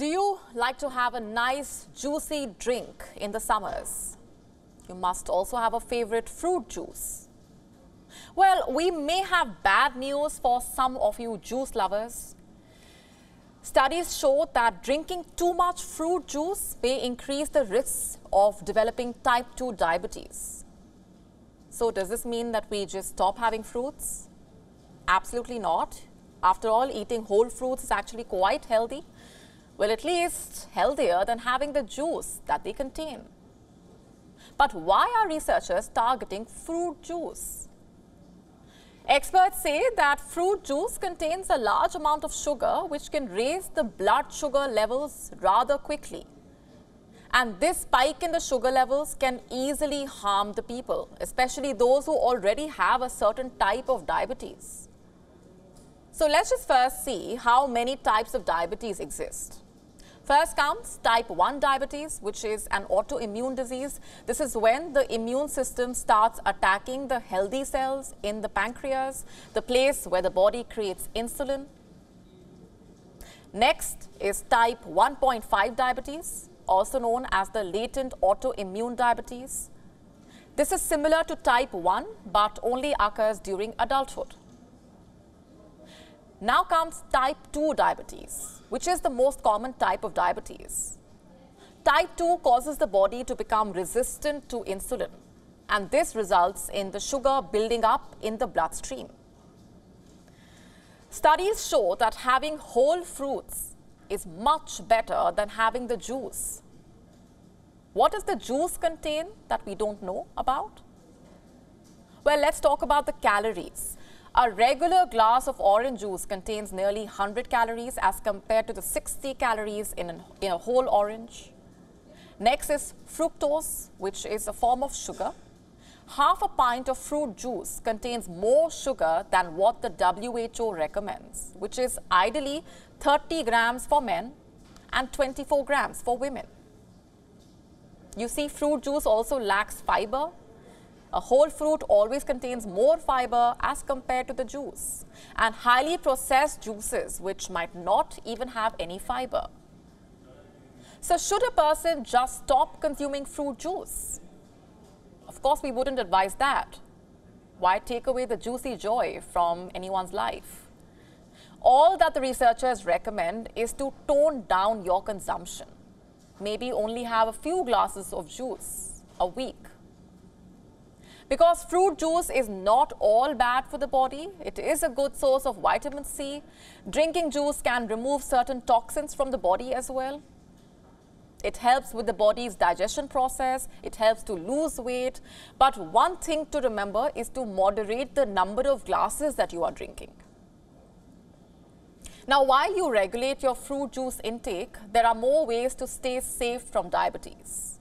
Do you like to have a nice juicy drink in the summers? You must also have a favorite fruit juice. Well, we may have bad news for some of you juice lovers. Studies show that drinking too much fruit juice may increase the risks of developing type 2 diabetes. So does this mean that we just stop having fruits? Absolutely not. After all, eating whole fruits is actually quite healthy. Well, at least healthier than having the juice that they contain. But why are researchers targeting fruit juice? Experts say that fruit juice contains a large amount of sugar which can raise the blood sugar levels rather quickly. And this spike in the sugar levels can easily harm the people, especially those who already have a certain type of diabetes. So let's just first see how many types of diabetes exist. First comes type 1 diabetes, which is an autoimmune disease. This is when the immune system starts attacking the healthy cells in the pancreas, the place where the body creates insulin. Next is type 1.5 diabetes, also known as the latent autoimmune diabetes. This is similar to type 1, but only occurs during adulthood. Now comes type 2 diabetes, which is the most common type of diabetes. Type 2 causes the body to become resistant to insulin, and this results in the sugar building up in the bloodstream. Studies show that having whole fruits is much better than having the juice. What does the juice contain that we don't know about? Well, let's talk about the calories. A regular glass of orange juice contains nearly 100 calories as compared to the 60 calories in, an, in a whole orange. Next is fructose, which is a form of sugar. Half a pint of fruit juice contains more sugar than what the WHO recommends, which is ideally 30 grams for men and 24 grams for women. You see, fruit juice also lacks fiber a whole fruit always contains more fiber as compared to the juice and highly processed juices which might not even have any fiber. So should a person just stop consuming fruit juice? Of course, we wouldn't advise that. Why take away the juicy joy from anyone's life? All that the researchers recommend is to tone down your consumption. Maybe only have a few glasses of juice a week because fruit juice is not all bad for the body. It is a good source of vitamin C. Drinking juice can remove certain toxins from the body as well. It helps with the body's digestion process. It helps to lose weight. But one thing to remember is to moderate the number of glasses that you are drinking. Now, while you regulate your fruit juice intake, there are more ways to stay safe from diabetes.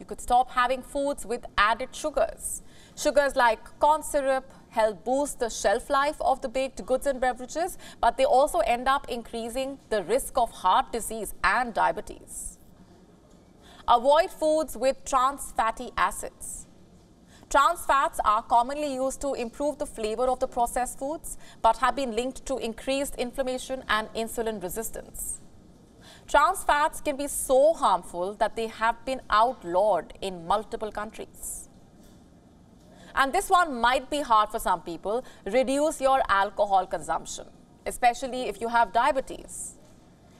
You could stop having foods with added sugars. Sugars like corn syrup help boost the shelf life of the baked goods and beverages, but they also end up increasing the risk of heart disease and diabetes. Avoid foods with trans fatty acids. Trans fats are commonly used to improve the flavor of the processed foods, but have been linked to increased inflammation and insulin resistance. Trans fats can be so harmful that they have been outlawed in multiple countries. And this one might be hard for some people. Reduce your alcohol consumption, especially if you have diabetes.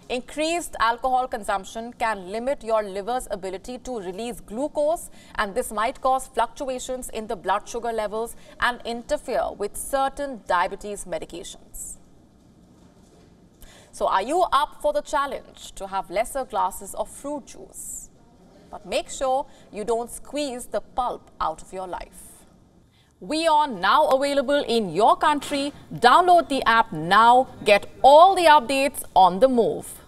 Increased alcohol consumption can limit your liver's ability to release glucose, and this might cause fluctuations in the blood sugar levels and interfere with certain diabetes medications. So are you up for the challenge to have lesser glasses of fruit juice? But make sure you don't squeeze the pulp out of your life. We are now available in your country. Download the app now. Get all the updates on the move.